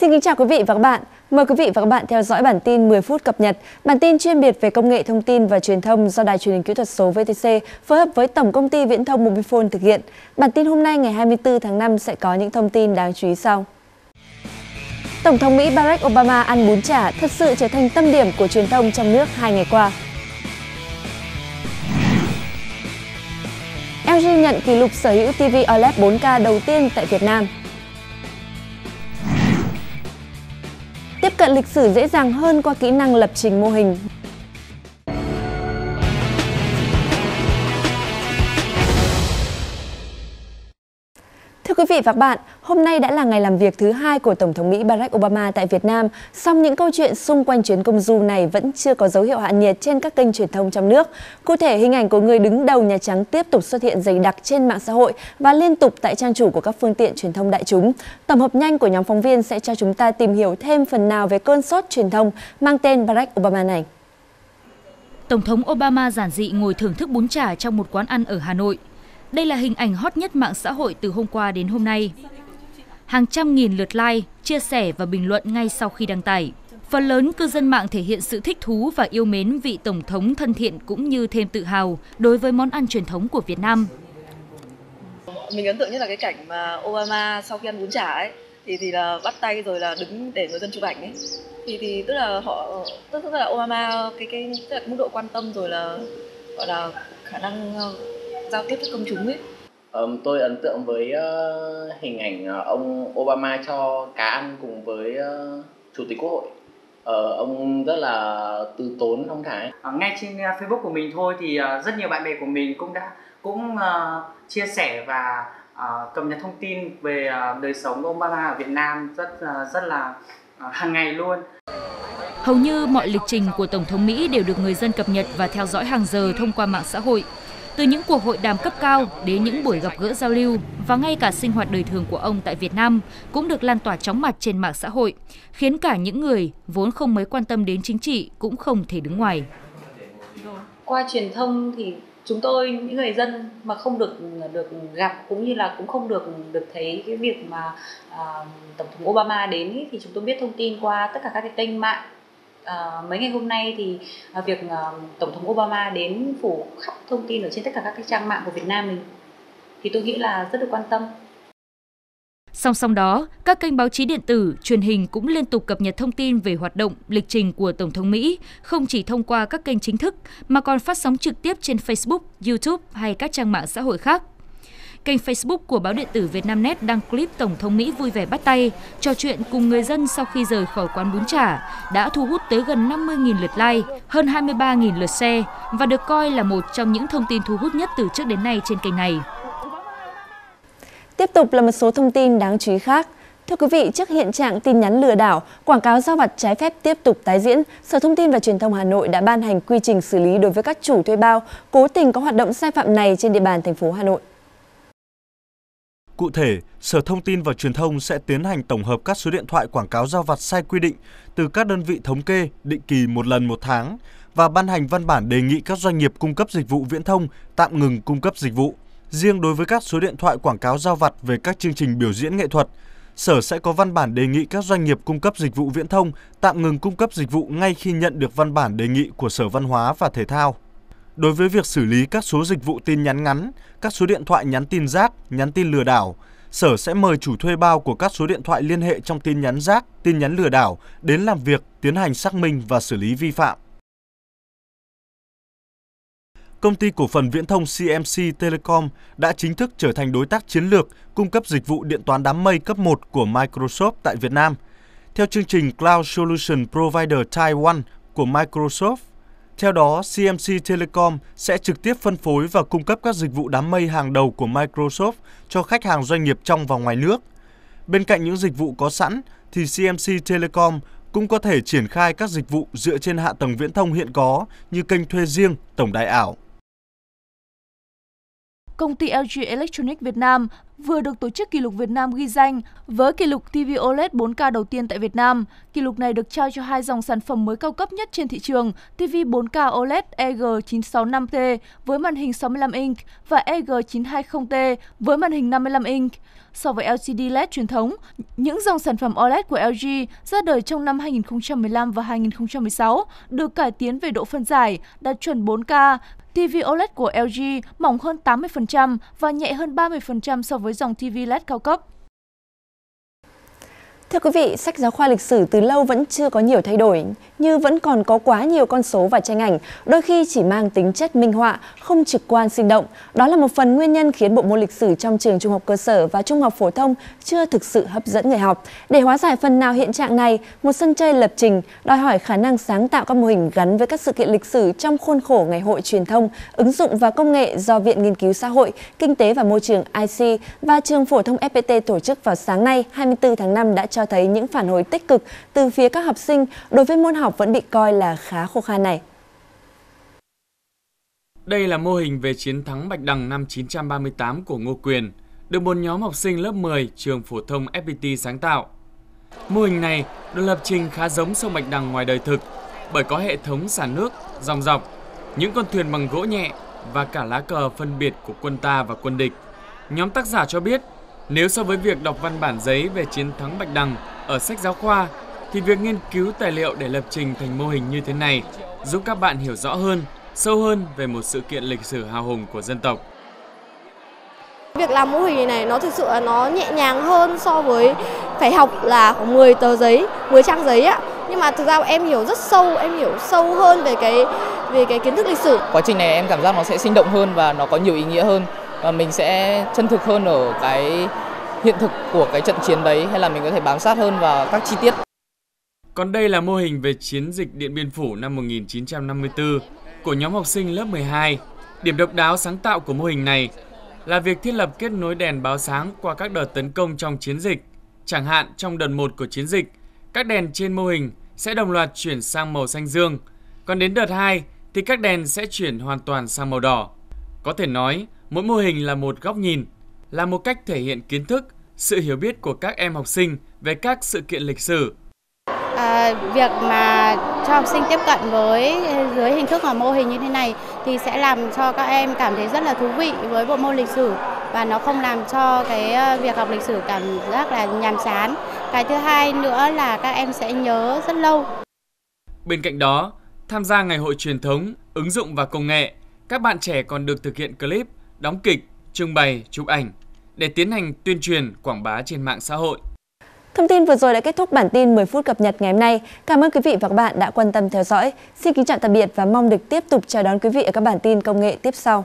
Xin kính chào quý vị và các bạn. Mời quý vị và các bạn theo dõi bản tin 10 phút cập nhật, bản tin chuyên biệt về công nghệ thông tin và truyền thông do Đài truyền hình kỹ thuật số VTC phối hợp với Tổng công ty Viễn thông Mobifone thực hiện. Bản tin hôm nay ngày 24 tháng 5 sẽ có những thông tin đáng chú ý sau. Tổng thống Mỹ Barack Obama ăn bún chả thật sự trở thành tâm điểm của truyền thông trong nước hai ngày qua. LG nhận kỷ lục sở hữu TV OLED 4K đầu tiên tại Việt Nam. Cận lịch sử dễ dàng hơn qua kỹ năng lập trình mô hình. Thưa quý vị và các bạn, hôm nay đã là ngày làm việc thứ hai của Tổng thống Mỹ Barack Obama tại Việt Nam, song những câu chuyện xung quanh chuyến công du này vẫn chưa có dấu hiệu hạ nhiệt trên các kênh truyền thông trong nước. Cụ thể, hình ảnh của người đứng đầu Nhà Trắng tiếp tục xuất hiện dày đặc trên mạng xã hội và liên tục tại trang chủ của các phương tiện truyền thông đại chúng. Tổng hợp nhanh của nhóm phóng viên sẽ cho chúng ta tìm hiểu thêm phần nào về cơn sốt truyền thông mang tên Barack Obama này. Tổng thống Obama giản dị ngồi thưởng thức bún chả trong một quán ăn ở Hà Nội. Đây là hình ảnh hot nhất mạng xã hội từ hôm qua đến hôm nay. Hàng trăm nghìn lượt like, chia sẻ và bình luận ngay sau khi đăng tải. Phần lớn cư dân mạng thể hiện sự thích thú và yêu mến vị Tổng thống thân thiện cũng như thêm tự hào đối với món ăn truyền thống của Việt Nam. Mình ấn tượng nhất là cái cảnh mà Obama sau khi ăn bún chả ấy, thì thì là bắt tay rồi là đứng để người dân chụp ảnh ấy thì thì tức là họ tức, tức là Obama cái cái tức là cái mức độ quan tâm rồi là gọi là khả năng giao tiếp với công chúng ấy Um, tôi ấn tượng với uh, hình ảnh uh, ông Obama cho cá ăn cùng với uh, chủ tịch quốc hội. Uh, ông rất là từ tốn thông thái. Uh, ngay trên uh, Facebook của mình thôi thì uh, rất nhiều bạn bè của mình cũng đã cũng uh, chia sẻ và uh, cập nhật thông tin về uh, đời sống của Obama ở Việt Nam rất uh, rất là uh, hàng ngày luôn. Hầu như mọi lịch trình của Tổng thống Mỹ đều được người dân cập nhật và theo dõi hàng giờ thông qua mạng xã hội. Từ những cuộc hội đàm cấp cao đến những buổi gặp gỡ giao lưu và ngay cả sinh hoạt đời thường của ông tại Việt Nam cũng được lan tỏa chóng mặt trên mạng xã hội, khiến cả những người vốn không mấy quan tâm đến chính trị cũng không thể đứng ngoài. Qua truyền thông thì chúng tôi những người dân mà không được được gặp cũng như là cũng không được được thấy cái việc mà uh, tổng thống Obama đến ý, thì chúng tôi biết thông tin qua tất cả các cái kênh mạng uh, mấy ngày hôm nay thì uh, việc uh, tổng thống Obama đến phủ khắp thông tin ở trên tất cả các cái trang mạng của Việt Nam mình thì tôi nghĩ là rất được quan tâm. Song song đó, các kênh báo chí điện tử, truyền hình cũng liên tục cập nhật thông tin về hoạt động, lịch trình của Tổng thống Mỹ, không chỉ thông qua các kênh chính thức mà còn phát sóng trực tiếp trên Facebook, YouTube hay các trang mạng xã hội khác. Kênh Facebook của báo điện tử Vietnamnet đăng clip Tổng thống Mỹ vui vẻ bắt tay, trò chuyện cùng người dân sau khi rời khỏi quán bún chả, đã thu hút tới gần 50.000 lượt like, hơn 23.000 lượt share và được coi là một trong những thông tin thu hút nhất từ trước đến nay trên kênh này. Tiếp tục là một số thông tin đáng chú ý khác. Thưa quý vị, trước hiện trạng tin nhắn lừa đảo, quảng cáo giao vặt trái phép tiếp tục tái diễn, Sở Thông tin và Truyền thông Hà Nội đã ban hành quy trình xử lý đối với các chủ thuê bao cố tình có hoạt động sai phạm này trên địa bàn thành phố Hà Nội. Cụ thể, Sở Thông tin và Truyền thông sẽ tiến hành tổng hợp các số điện thoại quảng cáo giao vặt sai quy định từ các đơn vị thống kê định kỳ một lần một tháng và ban hành văn bản đề nghị các doanh nghiệp cung cấp dịch vụ viễn thông tạm ngừng cung cấp dịch vụ. Riêng đối với các số điện thoại quảng cáo giao vặt về các chương trình biểu diễn nghệ thuật, Sở sẽ có văn bản đề nghị các doanh nghiệp cung cấp dịch vụ viễn thông tạm ngừng cung cấp dịch vụ ngay khi nhận được văn bản đề nghị của Sở Văn hóa và Thể thao. Đối với việc xử lý các số dịch vụ tin nhắn ngắn, các số điện thoại nhắn tin rác, nhắn tin lừa đảo, Sở sẽ mời chủ thuê bao của các số điện thoại liên hệ trong tin nhắn rác, tin nhắn lừa đảo đến làm việc, tiến hành xác minh và xử lý vi phạm. Công ty cổ phần viễn thông CMC Telecom đã chính thức trở thành đối tác chiến lược cung cấp dịch vụ điện toán đám mây cấp 1 của Microsoft tại Việt Nam. Theo chương trình Cloud Solution Provider Taiwan của Microsoft, theo đó, CMC Telecom sẽ trực tiếp phân phối và cung cấp các dịch vụ đám mây hàng đầu của Microsoft cho khách hàng doanh nghiệp trong và ngoài nước. Bên cạnh những dịch vụ có sẵn, thì CMC Telecom cũng có thể triển khai các dịch vụ dựa trên hạ tầng viễn thông hiện có như kênh thuê riêng, tổng đài ảo. Công ty LG Electronics Việt Nam vừa được Tổ chức Kỷ lục Việt Nam ghi danh với kỷ lục TV OLED 4K đầu tiên tại Việt Nam. Kỷ lục này được trao cho hai dòng sản phẩm mới cao cấp nhất trên thị trường, TV 4K OLED EG965T với màn hình 65 inch và EG920T với màn hình 55 inch. So với LCD LED truyền thống, những dòng sản phẩm OLED của LG ra đời trong năm 2015 và 2016 được cải tiến về độ phân giải, đạt chuẩn 4K, TV OLED của LG mỏng hơn 80% và nhẹ hơn 30% so với dòng TV LED cao cấp. Thưa quý vị, sách giáo khoa lịch sử từ lâu vẫn chưa có nhiều thay đổi, như vẫn còn có quá nhiều con số và tranh ảnh, đôi khi chỉ mang tính chất minh họa, không trực quan sinh động. Đó là một phần nguyên nhân khiến bộ môn lịch sử trong trường trung học cơ sở và trung học phổ thông chưa thực sự hấp dẫn người học. Để hóa giải phần nào hiện trạng này, một sân chơi lập trình đòi hỏi khả năng sáng tạo các mô hình gắn với các sự kiện lịch sử trong khuôn khổ Ngày hội truyền thông, ứng dụng và công nghệ do Viện Nghiên cứu Xã hội, Kinh tế và Môi trường IC và trường phổ thông FPT tổ chức vào sáng nay 24 tháng 5 đã cho cho thấy những phản hồi tích cực từ phía các học sinh đối với môn học vẫn bị coi là khá khô khan này. Đây là mô hình về chiến thắng Bạch Đằng năm 938 của Ngô Quyền, được một nhóm học sinh lớp 10 trường phổ thông FPT sáng tạo. Mô hình này được lập trình khá giống sông Bạch Đằng ngoài đời thực bởi có hệ thống xả nước, dòng dọc, những con thuyền bằng gỗ nhẹ và cả lá cờ phân biệt của quân ta và quân địch. Nhóm tác giả cho biết nếu so với việc đọc văn bản giấy về chiến thắng Bạch Đằng ở sách giáo khoa, thì việc nghiên cứu tài liệu để lập trình thành mô hình như thế này giúp các bạn hiểu rõ hơn, sâu hơn về một sự kiện lịch sử hào hùng của dân tộc. Việc làm mô hình này nó thực sự là nó nhẹ nhàng hơn so với phải học là khoảng 10 tờ giấy, 10 trang giấy ạ. Nhưng mà thực ra em hiểu rất sâu, em hiểu sâu hơn về cái về cái kiến thức lịch sử. Quá trình này em cảm giác nó sẽ sinh động hơn và nó có nhiều ý nghĩa hơn và mình sẽ chân thực hơn ở cái hiện thực của cái trận chiến đấy hay là mình có thể bám sát hơn vào các chi tiết. Còn đây là mô hình về chiến dịch Điện Biên Phủ năm 1954 của nhóm học sinh lớp 12. Điểm độc đáo sáng tạo của mô hình này là việc thiết lập kết nối đèn báo sáng qua các đợt tấn công trong chiến dịch. Chẳng hạn trong đợt 1 của chiến dịch, các đèn trên mô hình sẽ đồng loạt chuyển sang màu xanh dương, còn đến đợt 2 thì các đèn sẽ chuyển hoàn toàn sang màu đỏ. Có thể nói, Mỗi mô hình là một góc nhìn, là một cách thể hiện kiến thức, sự hiểu biết của các em học sinh về các sự kiện lịch sử. À, việc mà cho học sinh tiếp cận với dưới hình thức là mô hình như thế này thì sẽ làm cho các em cảm thấy rất là thú vị với bộ môn lịch sử và nó không làm cho cái ờ, việc học lịch sử cảm giác là nhàm chán. Cái thứ hai nữa là các em sẽ nhớ rất lâu. Bên cạnh đó, tham gia ngày hội truyền thống, ứng dụng và công nghệ, các bạn trẻ còn được thực hiện clip đóng kịch, trưng bày, chụp ảnh để tiến hành tuyên truyền, quảng bá trên mạng xã hội. Thông tin vừa rồi đã kết thúc bản tin 10 phút cập nhật ngày hôm nay. Cảm ơn quý vị và các bạn đã quan tâm theo dõi. Xin kính chào tạm biệt và mong được tiếp tục chào đón quý vị ở các bản tin công nghệ tiếp sau.